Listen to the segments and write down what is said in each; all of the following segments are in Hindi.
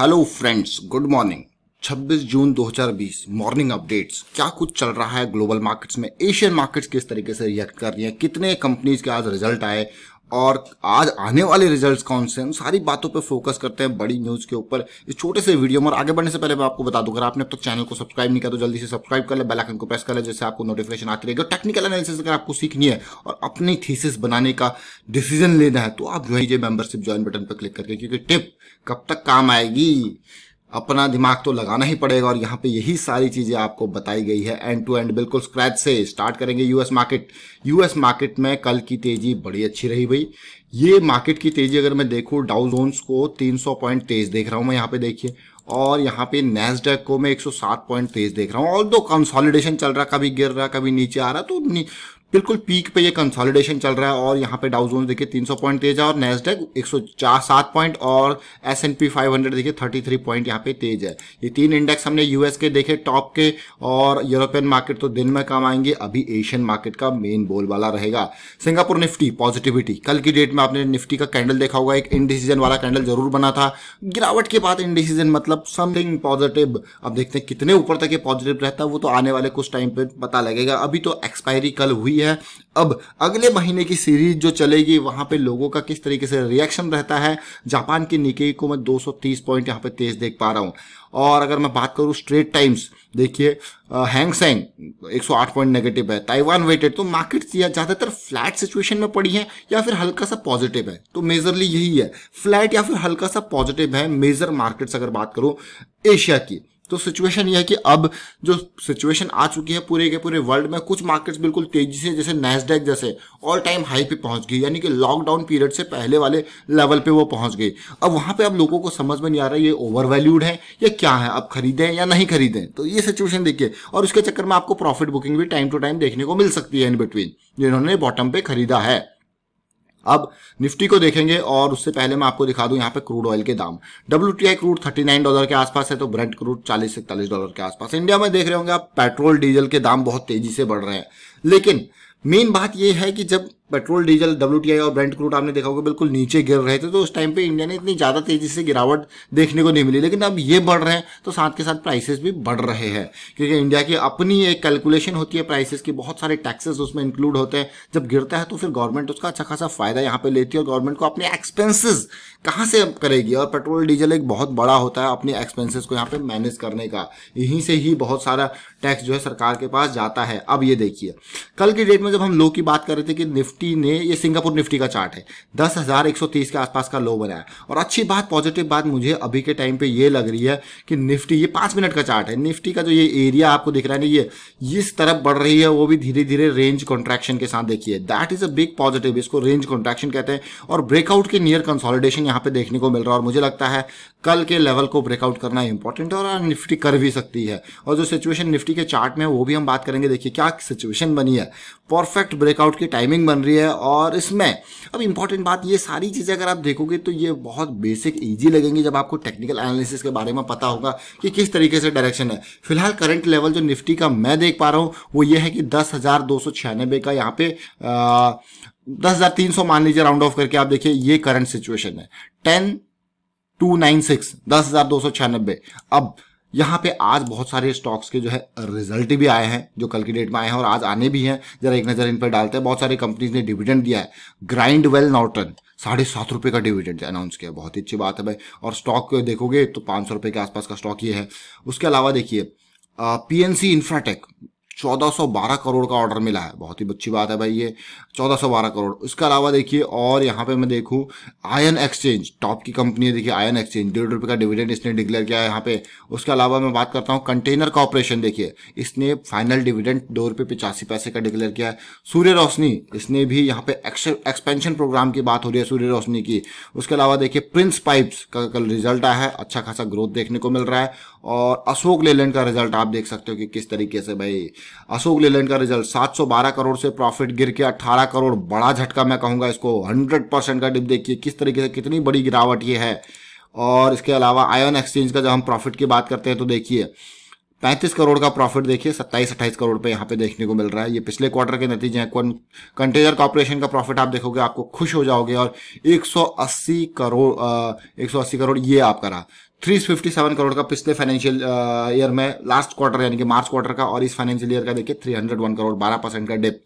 Hello friends good morning 26 June 2020 morning updates क्या कुछ चल रहा है ग्लोबल मार्केट्स में? एशियन मार्केट्स किस तरीके से रिएक्ट कर रही हैं? कितने कंपनीज़ के आज रिज़ल्ट आए? और आज आने वाले रिजल्ट्स कौन से हैं सारी बातों पे फोकस करते हैं बड़ी न्यूज़ के ऊपर। इस छोटे से वीडियो में और आगे बढ़ने से पहले मैं आपको बता दूँ, अगर आपने अब तक तो चैनल को सब्सक्राइब नहीं किया तो जल्दी से सब्सक्राइब कर ले बेल आइकन को प्रेस कर ले जैसे आपको नोटिफिकेशन आती रहेगी। और टेक्निकल एनालिसिस अगर आपको सीखनी है और अपनी थीसिस बनाने का डिसीज़न लेना है तो आप जो है मेंबरशिप ज्वाइन बटन पर क्लिक करके, क्योंकि टिप कब तक काम आएगी? अपना दिमाग तो लगाना ही पड़ेगा और यहाँ पे यही सारी चीज़ें आपको बताई गई है। एंड टू एंड बिल्कुल स्क्रैच से स्टार्ट करेंगे यूएस मार्केट यूएस मार्केट में कल की तेज़ी बड़ी अच्छी रही भाई। ये मार्केट की तेज़ी अगर मैं देखूँ डाउ जोन्स को 300 पॉइंट तेज देख रहा हूँ मैं यहाँ पे देखिए। और यहाँ पे नेस्डेक को मैं 107 पॉइंट तेज देख रहा हूँ। और दो कंसोलिडेशन चल रहा, कभी गिर रहा, कभी नीचे आ रहा तो बिल्कुल पीक पे ये कंसोलिडेशन चल रहा है और यहाँ पे डाउजोन देखिए 300 पॉइंट तेज है और नेस्डेक एक सौ सात पॉइंट और S and P five hundred देखिए 33 पॉइंट यहाँ पे तेज है। ये तीन इंडेक्स हमने यूएस के देखे टॉप के और यूरोपियन मार्केट तो दिन में कम आएँगे, अभी एशियन मार्केट का मेन बोल वाला रहेगा। सिंगापुर निफ्टी पॉजिटिविटी कल की डेट में आपने निफ्टी का कैंडल देखा होगा, एक इनडिसीजन वाला कैंडल ज़रूर बना था। गिरावट के बाद इनडिसीजन मतलब समथिंग पॉजिटिव अब देखते हैं कितने ऊपर तक ये पॉजिटिव रहता है, वो तो आने वाले कुछ टाइम पे पता लगेगा। अभी तो एक्सपायरी कल हुई है। अब अगले महीने की सीरीज़ जो चलेगी, वहाँ पे लोगों का किस तरीके से रिएक्शन रहता है, जापान की निके को मैं 230 पॉइंट यहाँ पे तेज देख पा रहा हूँ। और अगर मैं बात करूँ स्ट्रेट टाइम्स देखिए हैंग सेंग 108 पॉइंट नेगेटिव है। ताइवान वेटेड तो मार्केट ज़्यादातर फ्लैट सिचुएशन में पड़ी है या फिर हल्का सा पॉजिटिव है? तो मेजरली यही है। फ्लैट या फिर हल्का सा पॉजिटिव है मेजर मार्केट्स अगर बात करूँ एशिया की। तो सिचुएशन यह है कि अब जो सिचुएशन आ चुकी है पूरे के पूरे वर्ल्ड में, कुछ मार्केट्स बिल्कुल तेज़ी से, जैसे नेस्डेक जैसे ऑल टाइम हाई पे पहुँच गई। यानी कि लॉकडाउन पीरियड से पहले वाले लेवल पे वो पहुँच गई। अब वहाँ पे अब लोगों को समझ में नहीं आ रहा ये ओवर वैल्यूड है या क्या है, अब खरीदें या नहीं खरीदें। तो ये सिचुएशन देखिए। और उसके चक्कर में आपको प्रॉफिट बुकिंग भी टाइम टू टाइम देखने को मिल सकती है इन बिटवीन जिन्होंने बॉटम पे खरीदा है। अब निफ्टी को देखेंगे और उससे पहले मैं आपको दिखा दूँ यहाँ पे क्रूड ऑयल के दाम। W T I crude thirty nine dollar के आसपास है तो ब्रेंट क्रूड चालीस से इकतालीस डॉलर के आसपास। इंडिया में देख रहे होंगे आप, पेट्रोल, डीजल के दाम बहुत तेज़ी से बढ़ रहे हैं। लेकिन मेन बात यह है कि जब पेट्रोल, डीजल डब्ल्यू और ब्रेंट क्रूड आपने देखा होगा, बिल्कुल नीचे गिर रहे थे तो उस टाइम पे इंडिया ने इतनी ज़्यादा तेज़ी से गिरावट देखने को नहीं मिली। लेकिन अब ये बढ़ रहे हैं तो साथ के साथ प्राइसेस भी बढ़ रहे हैं। क्योंकि इंडिया की अपनी एक कैलकुलेशन होती है प्राइसेस की, बहुत सारे टैक्सेस उसमें इंक्लूड होते हैं। जब गिरता है तो फिर गवर्नमेंट उसका अच्छा खासा फ़ायदा यहाँ पे लेती है और गवर्नमेंट को अपने एक्सपेंसिस कहाँ से करेगी? और पेट्रोल, डीजल एक बहुत बड़ा होता है अपने एक्सपेंसिस को यहाँ पे मैनेज करने का। यहीं से ही बहुत सारा टैक्स जो है सरकार के पास जाता है। अब ये देखिए, कल की डेट में जब हम लो की बात कर रहे थे कि निफ्टी ने, ये सिंगापुर निफ्टी का चार्ट है। दस हज़ार एक सौ तीस के आसपास का लो बनाया और अच्छी बात, पॉजिटिव बात मुझे अभी के टाइम पे ये लग रही है कि निफ्टी, ये पाँच मिनट का चार्ट है। निफ्टी का जो ये एरिया आपको दिख रहा है ना, ये इस तरफ़ बढ़ रही है, वो भी धीरे धीरे रेंज कॉन्ट्रैक्शन के साथ देखिए। That is a big positive इसको रेंज कॉन्ट्रैक्शन कहते हैं। और ब्रेकआउट के नियर कंसोलिडेशन यहाँ पे देखने को मिल रहा है। और मुझे लगता है कल के लेवल को ब्रेकआउट करना इंपॉर्टेंट है और निफ्टी कर भी सकती है। और जो सिचुएशन निफ्टी के चार्ट में वो भी हम बात करेंगे। देखिए, क्या सिचुएशन बनी है? परफेक्ट ब्रेकआउट की टाइमिंग बन रही है और इसमें अब इंपॉर्टेंट बात, ये सारी चीज़ें अगर आप देखोगे तो ये बहुत बेसिक ईजी लगेंगी। जब आपको टेक्निकल एनालिसिस के बारे में पता होगा कि किस तरीके से डायरेक्शन है। फ़िलहाल करंट लेवल जो निफ्टी का मैं देख पा रहा हूँ, वो ये है कि दस का यहाँ पे दस हज़ार तीन सौ मान लीजिए राउंड ऑफ़ करके आप देखिए, ये करंट सिचुएशन है। टेन टू नाइन सिक्स, दस हज़ार दो सौ छियानबे। अब यहाँ पे आज बहुत सारे स्टॉक्स के जो है, रिज़ल्ट भी आए हैं, जो कल की डेट में आए हैं और आज आने भी हैं। जरा एक नज़र इन पर डालते हैं। बहुत सारी कंपनीज़ ने डिविडेंड दिया है। ग्राइंड वेल नॉर्टन, साढ़े सात रुपये का डिविडेंड अनाउंस किया बहुत ही अच्छी बात है भाई। और स्टॉक देखोगे तो पाँच सौ के आसपास का स्टॉक ये है। उसके अलावा देखिए P N C Infratech 1412 crore का ऑर्डर मिला है। बहुत ही अच्छी बात है भाई ये। 1412 करोड़। इसके अलावा देखिए, और यहाँ पे मैं देखूँ आयन एक्सचेंज टॉप की कंपनी है, देखिए आयन एक्सचेंज डेढ़ रुपये का डिविडेंड इसने डिक्लेयर किया है यहाँ पे। उसके अलावा मैं बात करता हूँ कंटेनर कॉपरेशन देखिए, इसने फाइनल डिविडेंड दो रुपये पिचासी पैसे का डिक्लेयर किया है। सूर्य रोशनी, इसने भी यहाँ पे एक्सपेंशन प्रोग्राम की बात हो रही है सूर्य रोशनी की। उसके अलावा देखिए प्रिंस पाइप्स का कल रिज़ल्ट आया है अच्छा खासा ग्रोथ देखने को मिल रहा है। और अशोक लेलैंड का रिज़ल्ट आप देख सकते हो कि किस तरीके से भाई अशोक लेलैंड का रिज़ल्ट 712 करोड़ से प्रॉफिट गिर के 18 करोड़, बड़ा झटका मैं कहूँगा इसको। 100 परसेंट का डिप देखिए, किस तरीके से कितनी बड़ी गिरावट ये है। और इसके अलावा आयन एक्सचेंज का जब हम प्रॉफिट की बात करते हैं तो देखिए, पैंतीस करोड़ का प्रॉफिट देखिए, सत्ताईस अट्ठाईस करोड़ पे यहाँ पे देखने को मिल रहा है। ये पिछले क्वार्टर के नतीजे हैं। कंटेनर कॉर्पोरेशन का प्रॉफिट आप देखोगे, आपको खुश हो जाओगे। और 180 करोड़ 180 करोड़ ये आपका रहा। 357 करोड़ का पिछले फाइनेंशियल ईयर में लास्ट क्वार्टर यानी कि मार्च क्वार्टर का और इस फाइनेंशियल ईयर का देखिए 301 करोड़ 12 परसेंट का डिप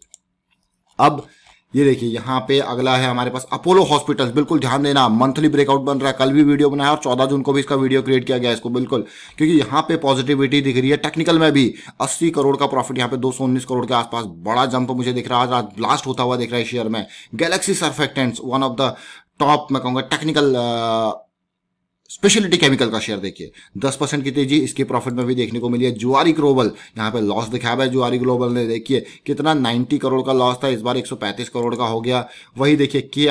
अब ये देखिए, यहाँ पे अगला है हमारे पास अपोलो हॉस्पिटल बिल्कुल ध्यान देना मंथली ब्रेकआउट बन रहा है, कल भी वीडियो बनाया और चौदह जून को भी इसका वीडियो क्रिएट किया गया इसको, बिल्कुल। क्योंकि यहाँ पे पॉजिटिविटी दिख रही है टेक्निकल में भी 80 करोड़ का प्रॉफिट यहाँ पे, दो करोड़ के आसपास बड़ा जंप मुझे दिख रहा है। ब्लास्ट होता हुआ दिख रहा है शेयर में। Galaxy Surfactants one of the top मैं कहूँगा टेक्निकल स्पेशलिटी केमिकल का शेयर देखिए। 10 परसेंट की तेज़ी इसके प्रॉफिट में भी देखने को मिली है। जुआरी ग्लोबल यहाँ पे लॉस दिखाया है जुआरी ग्लोबल ने। देखिए, कितना 90 करोड़ का लॉस था, इस बार 135 करोड़ का हो गया। वही देखिए के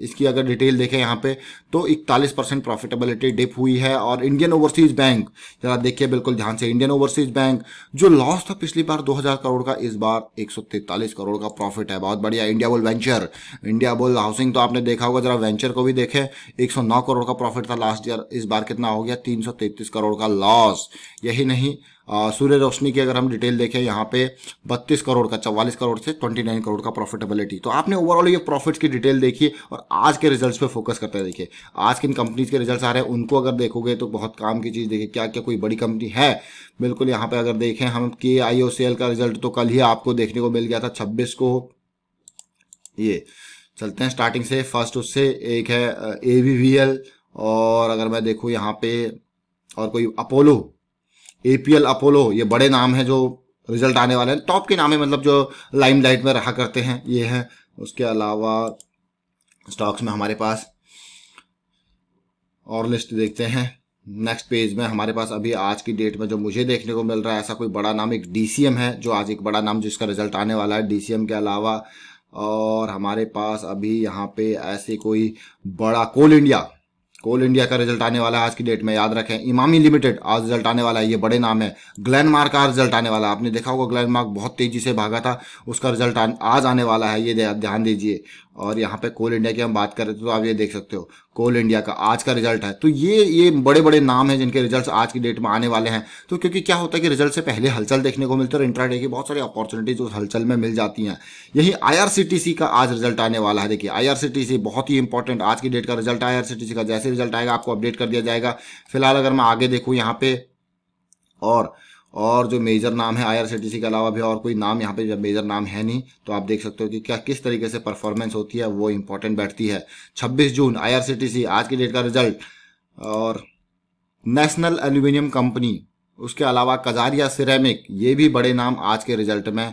इसकी अगर डिटेल देखें यहाँ पे तो इकतालीस परसेंट प्रॉफिटेबिलिटी डिप हुई है और इंडियन ओवरसीज बैंक जरा देखिए बिल्कुल ध्यान से इंडियन ओवरसीज बैंक जो लॉस था पिछली बार दो हज़ार करोड़ का, इस बार एक करोड़ का प्रॉफिट है। बहुत बढ़िया India bull venture India bull housing तो आपने देखा होगा, जरा वेंचर को भी देखे, एक सौ नौ करोड़ का प्रॉफिट था लास्ट ईयर इस बार कितना हो गया 333 करोड़ का लॉस यही नहीं सूर्य रोशनी की अगर हम डिटेल देखें, यहाँ पे 32 करोड़ का 44 करोड़ से 29 करोड़ का प्रॉफिटेबिलिटी तो आपने ओवरऑल ये प्रॉफिट्स की डिटेल देखी और आज के रिजल्ट्स पे फोकस करते हैं देखिए। आज किन कंपनीज़ के रिजल्ट्स आ रहे हैं, उनको अगर देखोगे तो बहुत काम की चीज़ देखिए क्या क्या कोई बड़ी कंपनी है। बिल्कुल यहाँ पे अगर देखें, हम के आई का रिज़ल्ट तो कल ही आपको देखने को मिल गया था, छब्बीस को। ये, चलते हैं स्टार्टिंग से। फ़र्स्ट उससे एक है एवीवीएल और अगर मैं देखूँ यहाँ पे और कोई अपोलो एपीएल अपोलो ये बड़े नाम है जो रिज़ल्ट आने वाले हैं। टॉप के नाम है मतलब जो लाइमलाइट में रहा करते हैं, ये है। उसके अलावा स्टॉक्स में हमारे पास और लिस्ट देखते हैं। नेक्स्ट पेज में हमारे पास अभी आज की डेट में जो मुझे देखने को मिल रहा है, ऐसा कोई बड़ा नाम, एक डीसीएम है, जो आज एक बड़ा नाम जिसका रिज़ल्ट आने वाला है डीसीएम के अलावा। और हमारे पास अभी यहाँ पे ऐसे कोई बड़ा कोल इंडिया कोल इंडिया का रिज़ल्ट आने वाला है, आज की डेट में याद रखें। इमामी लिमिटेड आज रिज़ल्ट आने वाला है, ये बड़े नाम है। ग्लैनमार्क का रिज़ल्ट आने वाला है। आपने देखा होगा, ग्लैनमार्क बहुत तेज़ी से भागा था, उसका रिज़ल्ट आज आने वाला है, ये ध्यान दीजिए। और यहाँ पे कोल इंडिया की हम बात करें तो आप ये देख सकते हो कोल इंडिया का आज का रिज़ल्ट है। तो ये ये बड़े बड़े नाम हैं जिनके रिजल्ट्स आज की डेट में आने वाले हैं। तो क्योंकि क्या होता है कि रिज़ल्ट से पहले हलचल देखने को मिलता है और इंट्राडे की बहुत सारी अपॉर्चुनिटीज़ उस हलचल में मिल जाती हैं। यही आईआरसीटीसी का आज रिज़ल्ट आने वाला है। देखिए आईआरसीटीसी बहुत ही इंपॉर्टेंट आज की डेट का रिज़ल्ट आई का जैसे रिज़ल्ट आएगा, आपको अपडेट कर दिया जाएगा। फ़िलहाल अगर मैं आगे देखूँ यहाँ पे, और और जो मेजर नाम है आईआरसीटीसी के अलावा भी और कोई नाम यहाँ पे जब मेजर नाम है नहीं तो आप देख सकते हो कि क्या किस तरीके से परफॉर्मेंस होती है, वो इम्पोर्टेंट बैठती है। 26 जून आईआरसीटीसी आज की डेट का रिज़ल्ट और नेशनल एल्यूमिनियम कंपनी उसके अलावा कजारिया सिरेमिक ये भी बड़े नाम आज के रिज़ल्ट में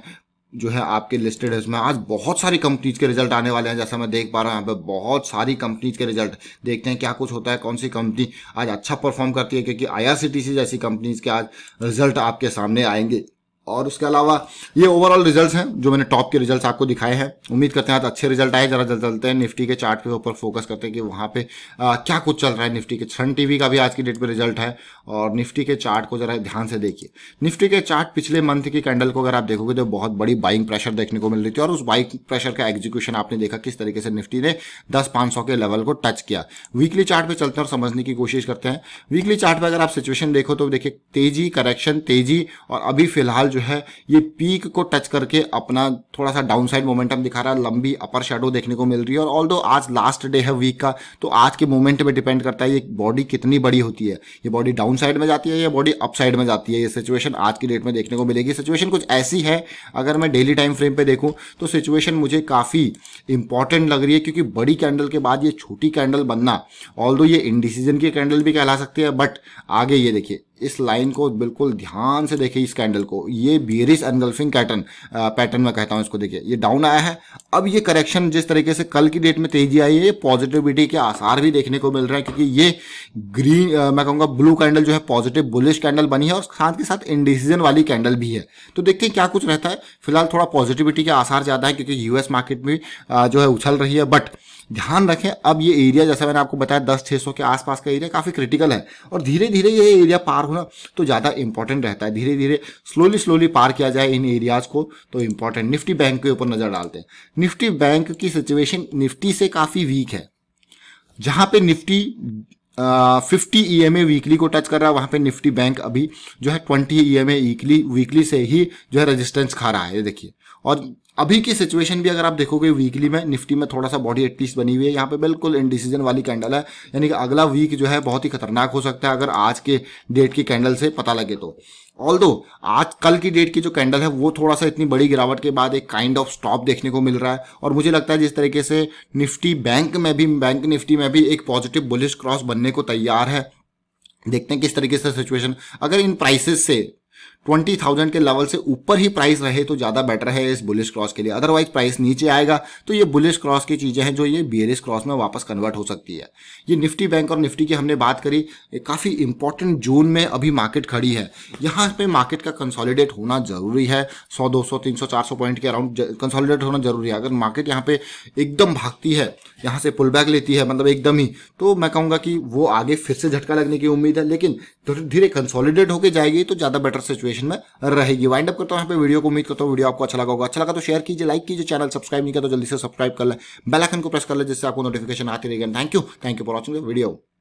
जो है आपके लिस्टेड है, उसमें आज बहुत सारी कंपनीज़ के रिज़ल्ट आने वाले हैं, जैसा मैं देख पा रहा हूँ, यहाँ पे बहुत सारी कंपनीज़ के रिज़ल्ट देखते हैं, क्या कुछ होता है, कौन सी कंपनी आज अच्छा परफॉर्म करती है, क्योंकि आईआरसीटीसी जैसी कंपनीज़ के आज रिज़ल्ट आपके सामने आएँगे। और उसके अलावा ये ओवरऑल रिजल्ट्स हैं जो मैंने टॉप के रिजल्ट्स आपको दिखाए हैं। उम्मीद करते हैं आज अच्छे रिज़ल्ट आए जरा जल्द चलते हैं निफ्टी के चार्ट के ऊपर फोकस करते हैं कि वहाँ पे आ, क्या कुछ चल रहा है निफ्टी के। सन टीवी का भी आज की डेट पे रिज़ल्ट है और निफ्टी के चार्ट को जरा ध्यान से देखिए। निफ्टी के चार्ट पिछले मंथ की कैंडल को अगर आप देखोगे तो बहुत बड़ी बाइंग प्रेशर देखने को मिल रही थी और उस बाइंग प्रेशर का एग्जीक्यूशन आपने देखा किस तरीके से निफ्टी ने दस पाँच के लेवल को टच किया। वीकली चार्ट पे चलते हैं और समझने की कोशिश करते हैं। वीकली चार्ट पर अगर आप सिचुएशन देखो तो देखिए तेज़ी करेक्शन तेज़ी और अभी फ़िलहाल जो है, ये पीक को टच करके अपना थोड़ा सा डाउन साइड मोमेंटम दिखा रहा है, लंबी अपर शेडो देखने को मिल रही है। और ऑल आज लास्ट डे है वीक का तो आज के मोमेंट में डिपेंड करता है ये बॉडी कितनी बड़ी होती है। ये बॉडी डाउन साइड में जाती है, या बॉडी अप साइड में जाती है? ये सिचुएशन आज की डेट में देखने को मिलेगी। सिचुएशन कुछ ऐसी है, अगर मैं डेली टाइम फ्रेम पर देखूँ तो सिचुएशन मुझे काफ़ी इंपॉर्टेंट लग रही है, क्योंकि बड़ी कैंडल के बाद ये छोटी कैंडल बनना ऑल ये इंडिसीजन की कैंडल भी कहला सकती है बट आगे ये देखिए। इस लाइन को बिल्कुल ध्यान से देखिए इस कैंडल को। ये बियरिस एनगल्फिंग पैटर्न पैटर्न में कहता हूँ इसको देखिए। ये डाउन आया है। अब ये करेक्शन जिस तरीके से कल की डेट में तेज़ी आई है ये पॉजिटिविटी के आसार भी देखने को मिल रहे हैं क्योंकि ये ग्रीन आ, मैं कहूँगा ब्लू कैंडल जो है पॉजिटिव बुलिश कैंडल बनी है और साथ के साथ इंडिसीजन वाली कैंडल भी है। तो देखते हैं क्या कुछ रहता है। फ़िलहाल थोड़ा पॉजिटिविटी के आसार ज़्यादा है क्योंकि यूएस मार्केट में जो है उछल रही है बट ध्यान रखें, अब ये एरिया जैसा मैंने आपको बताया, दस छः सौ के आसपास का एरिया काफ़ी क्रिटिकल है। और धीरे धीरे ये एरिया पार होना तो ज़्यादा इंपॉर्टेंट रहता है। धीरे धीरे स्लोली स्लोली पार किया जाए इन एरियाज़ को तो इंपॉर्टेंट निफ्टी बैंक के ऊपर नज़र डालते हैं। निफ्टी बैंक की सिचुएशन निफ्टी से काफ़ी वीक है। जहाँ पे Nifty fifty E M A weekly को टच कर रहा है, वहाँ पे निफ्टी बैंक अभी जो है twenty E M weekly weekly से ही जो है रेजिस्टेंस खा रहा है। ये देखिए। और अभी की सिचुएशन भी अगर आप देखोगे वीकली में, निफ्टी में थोड़ा सा बॉडी एटलीस्ट बनी हुई है। यहाँ पे बिल्कुल इनडिसीजन वाली कैंडल है। यानी कि अगला वीक जो है बहुत ही खतरनाक हो सकता है अगर आज के डेट की कैंडल से पता लगे तो। ऑल दो आज कल की डेट की जो कैंडल है, वो थोड़ा सा इतनी बड़ी गिरावट के बाद एक काइंड ऑफ़ स्टॉप देखने को मिल रहा है। और मुझे लगता है जिस तरीके से निफ्टी बैंक में भी बैंक निफ्टी में भी एक पॉजिटिव बुलिश क्रॉस बनने को तैयार है। देखते हैं किस तरीके से सिचुएशन अगर इन प्राइसेस से ट्वेंटी थाउज़ेंड के लेवल से ऊपर ही प्राइस रहे तो ज़्यादा बेटर है इस बुलिश क्रॉस के लिए। अदरवाइज़ प्राइस नीचे आएगा। तो ये बुलिश क्रॉस की चीज़ें हैं जो ये बियरिश क्रॉस में वापस कन्वर्ट हो सकती है। ये निफ्टी बैंक और निफ्टी की हमने बात करी काफ़ी इंपॉर्टेंट जोन में अभी मार्केट खड़ी है। यहाँ पे मार्केट का कंसोलिडेट होना ज़रूरी है। सौ, दो सौ, तीन सौ, चार सौ पॉइंट के अराउंड कंसोलिडेट होना ज़रूरी है। अगर मार्केट यहाँ पे एकदम भागती है, यहाँ से पुल बैक लेती है मतलब एकदम ही तो मैं कहूँगा कि वो आगे फिर से झटका लगने की उम्मीद है। लेकिन धीरे कंसोलिडेट होकर जाएगी तो ज़्यादा बेटर सिचुएशन में रहेगी। वाइंड अप करता हूँ यहाँ पे वीडियो को, उम्मीद करता हूँ वीडियो आपको अच्छा लगा होगा। अच्छा लगा तो शेयर कीजिए लाइक कीजिए चैनल सब्सक्राइब नहीं किया तो जल्दी से सब्सक्राइब कर ले। बेल आइकन को प्रेस कर ले जिससे आपको नोटिफिकेशन आती रहेगी। Thank you thank you for watching video